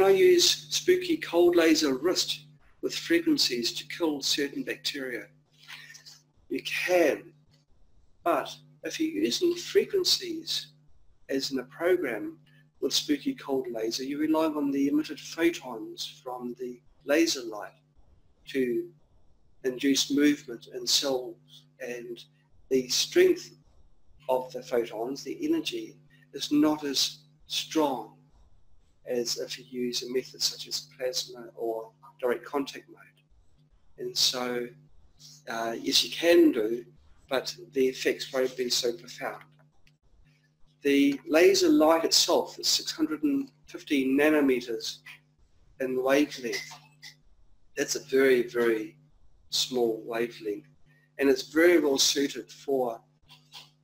use spooky cold laser wrist with frequencies to kill certain bacteria? You can, but if you're using frequencies as in a program with spooky cold laser, you're relying on the emitted photons from the laser light to induce movement in cells and the strength of the photons, the energy, is not as strong as if you use a method such as plasma or direct contact mode. And so, uh, yes, you can do, but the effects won't be so profound. The laser light itself is 650 nanometers in wavelength. That's a very, very small wavelength. And it's very well suited for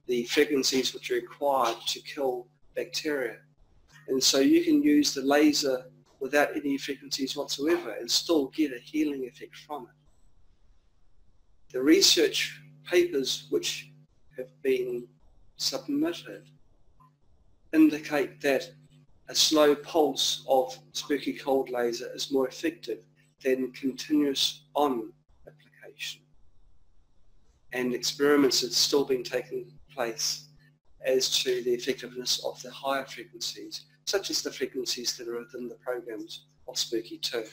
the frequencies which are required to kill bacteria. And so you can use the laser without any frequencies whatsoever and still get a healing effect from it. The research papers which have been submitted indicate that a slow pulse of spooky cold laser is more effective than continuous on application. And experiments have still been taking place as to the effectiveness of the higher frequencies, such as the frequencies that are within the programs of Spooky 2.